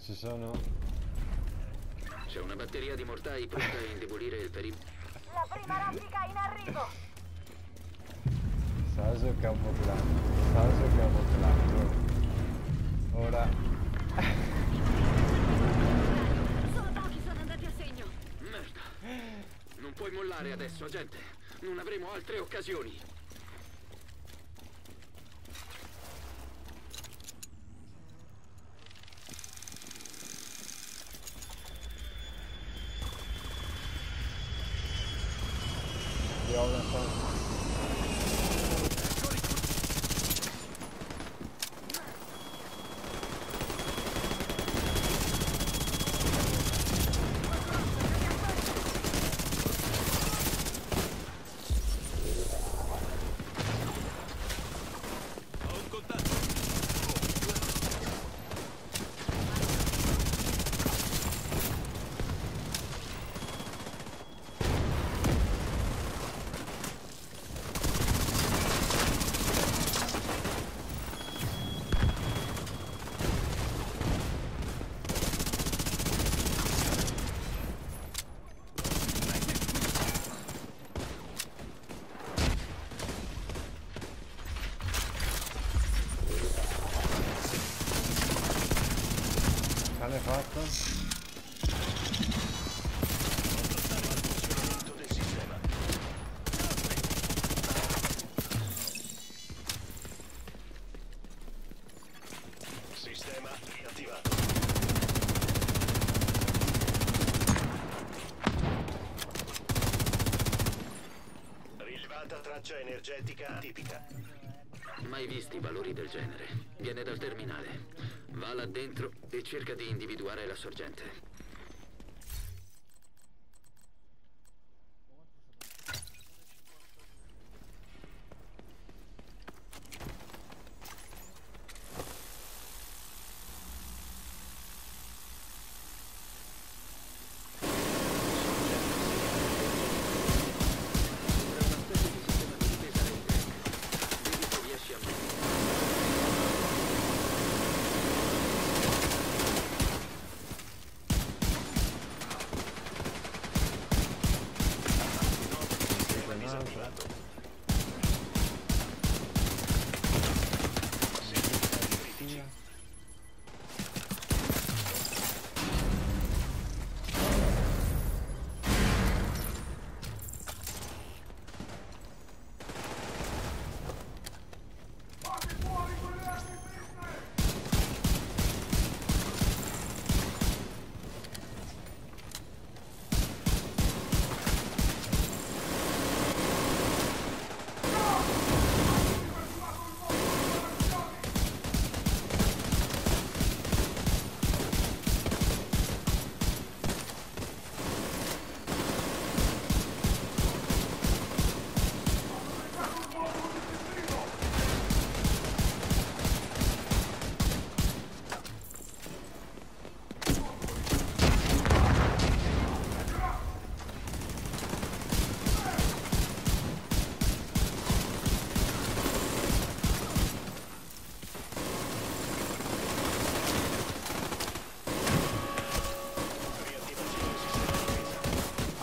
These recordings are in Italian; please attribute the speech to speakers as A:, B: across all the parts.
A: Ci sono...
B: C'è una batteria di mortai pronta a indebolire il perimetro.
C: La prima raffica in arrivo!
A: Saso capoclato. Saso capoclato. Ora...
C: Solo pochi sono andati a segno!
B: Merda! Non puoi mollare adesso, agente. Non avremo altre occasioni.
D: be
A: all that
D: fun. Del sistema. Riattivato. Rilevata traccia energetica tipica.
B: Mai visti valori del genere. Viene dal terminale. Va là dentro e cerca di individuare la sorgente.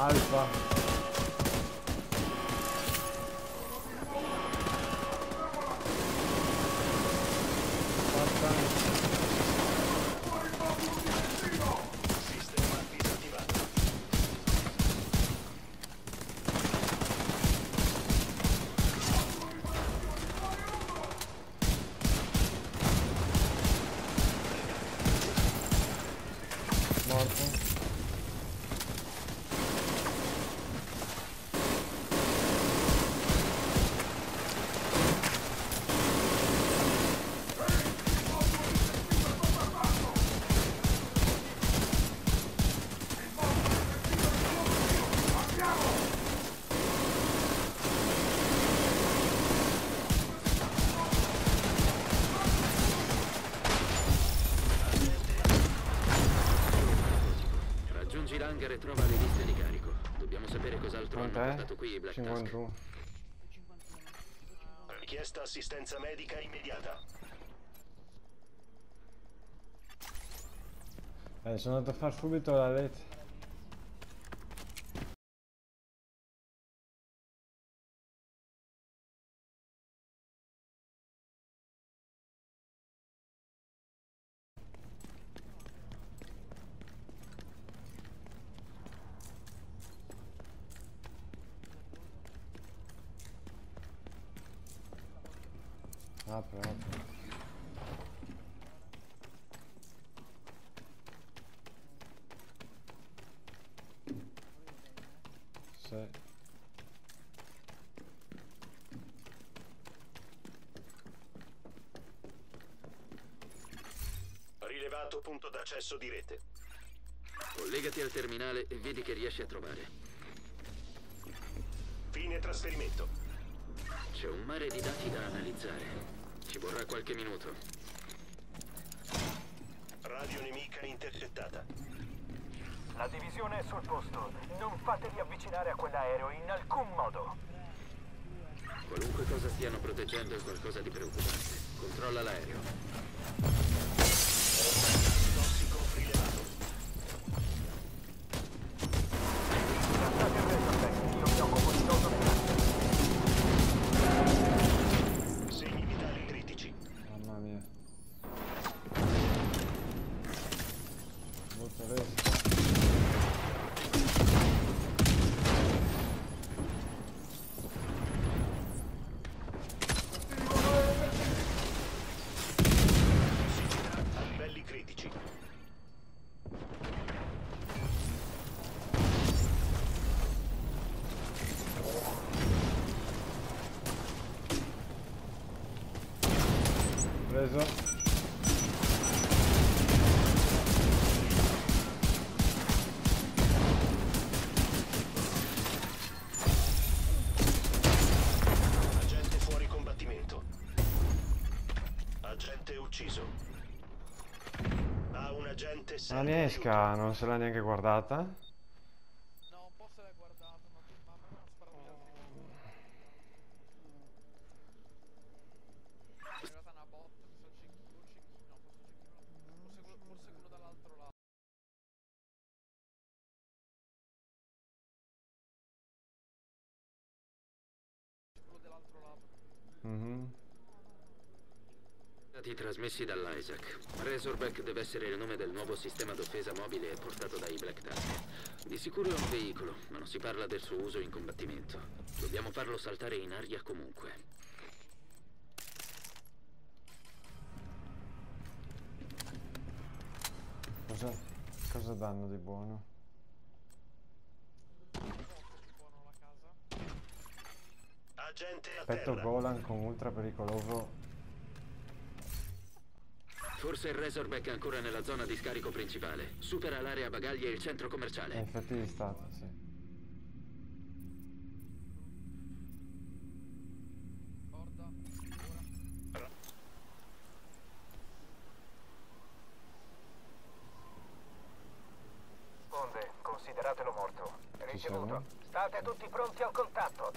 A: Alpha.
B: Raggiungi l'hangar e trova le liste di carico. Dobbiamo sapere cos'altro hanno portato qui i Black Tusk.
A: 51.
D: Richiesta assistenza medica immediata.
A: Eh, sono andato a far subito la lettera. Apri, apri. Sì.
D: Rilevato punto d'accesso di rete.
B: Collegati al terminale e vedi che riesci a trovare.
D: Fine trasferimento.
B: C'è un mare di dati da analizzare. Ci vorrà qualche minuto.
D: Radio nemica intercettata.
E: La divisione è sul posto. Non fatevi avvicinare a quell'aereo in alcun modo.
B: Qualunque cosa stiano proteggendo è qualcosa di preoccupante. Controlla l'aereo.
A: Preso.
D: Agente fuori combattimento. Agente ucciso. Ha un agente
A: La Niesca non se l'ha neanche guardata.
F: No, un po' se l'hai guardato, ma, ma a me non sparato gli altri. È arrivata una botta, mi sono cecchino, cecchino, no, forse cecchino, forse quello, forse quello dall'altro lato. Quello dell'altro lato.
A: Mhm.
B: Dati trasmessi dall'ISAC. Razorback deve essere il nome del nuovo sistema d'offesa mobile portato dai Black Dart. Di sicuro è un veicolo, ma non si parla del suo uso in combattimento. Dobbiamo farlo saltare in aria comunque.
A: Cosa, cosa danno di buono?
F: Poco di buono la casa.
D: Agente a
A: Petto
D: terra.
A: Golan con ultra pericoloso.
B: Forse il Razorback è ancora nella zona di scarico principale. Supera l'area bagagli e il centro
A: È
B: commerciale.
A: effetti di stato, sì.
E: Onde, consideratelo morto. Ricevuto. State tutti pronti al contatto.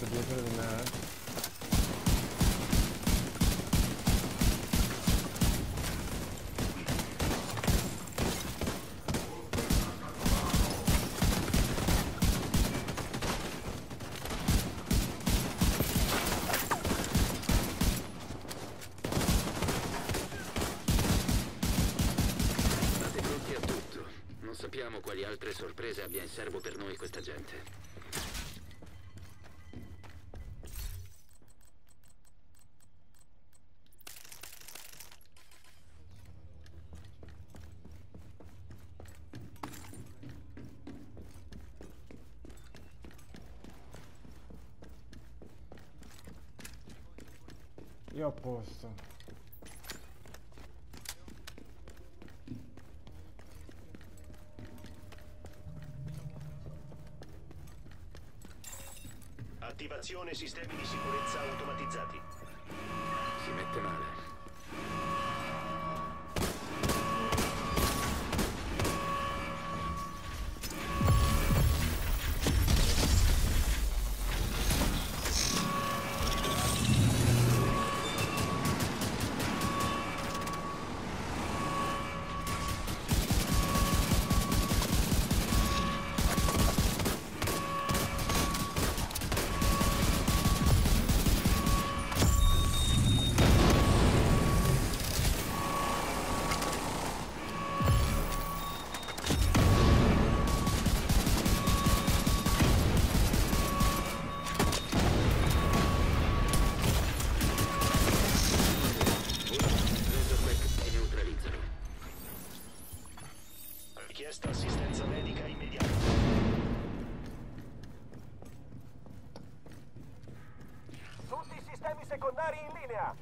A: Mob dietro di me. eh.
B: State pronti a tutto. Non sappiamo quali altre sorprese abbia in serbo per noi questa gente.
A: Io a posto.
D: Attivazione sistemi di sicurezza automatizzati.
B: Si mette male.
D: Richiesta assistenza medica immediata.
E: Tutti i sistemi secondari in linea.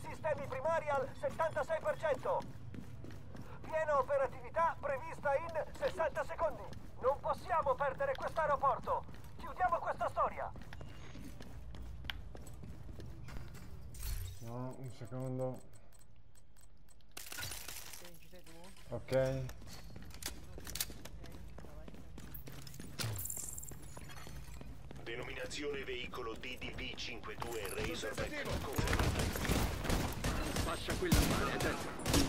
E: Sistemi primari al 76%. Piena operatività prevista in 60 secondi. Non possiamo perdere questo aeroporto. Chiudiamo questa storia.
A: No, un secondo. Ok.
D: Denominazione veicolo DDV52 Razorback confermata.
B: Quella a.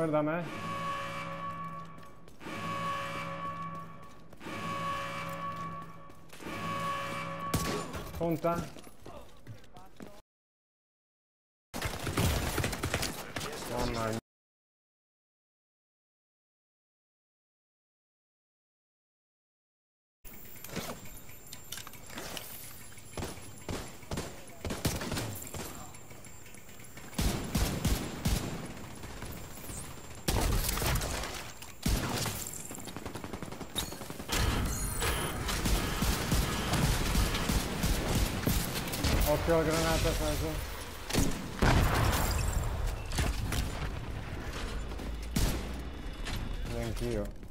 A: Muérdame. Conta. Occhio alla granata preso. Neanch'io.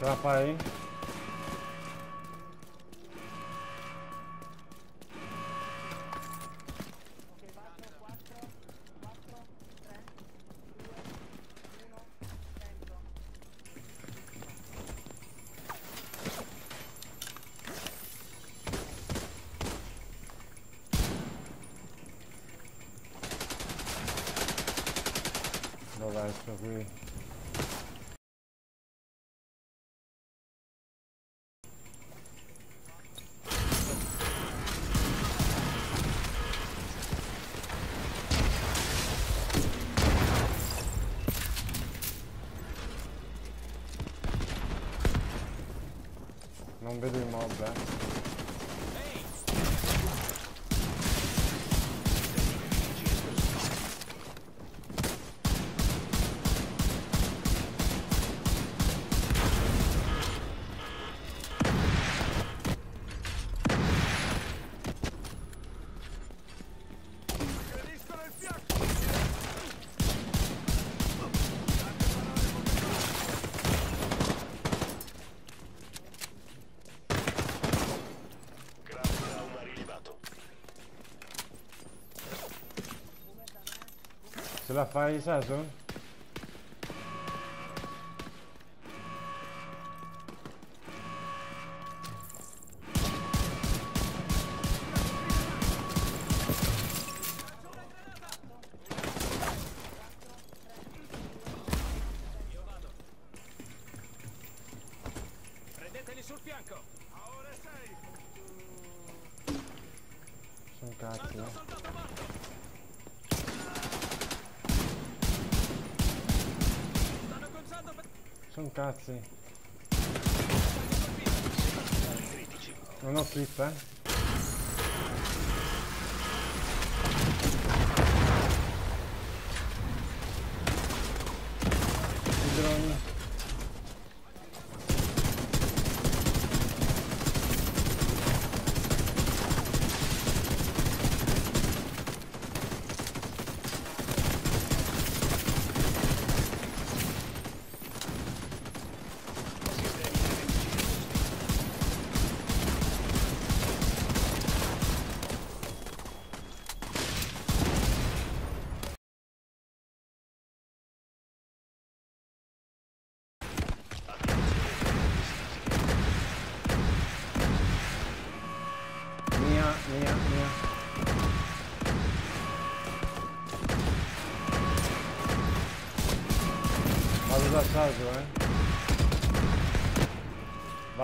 A: Ce la Non vedo il mob, Ce la fai, Sasu?
E: Prendeteli sul fianco! A ore 6!
A: Sono cazzi, eh.
E: Soldato morto! Stanno conciando per...
A: Sono cazzi. Non ho clip, eh.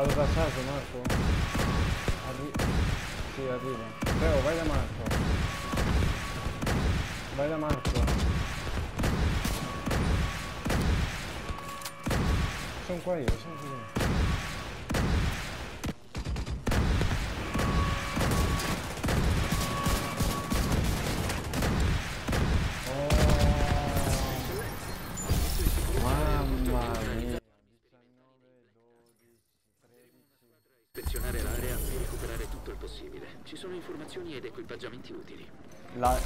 A: Vado da Sasu, Marco. Arri sì, arrivo. Teo, vai da Marco. Vai da Marco. Sono qua io, sono qui. Oh. Mamma mia.
B: Ispezionare l'area e recuperare tutto il possibile. Ci sono informazioni ed equipaggiamenti utili.
A: La,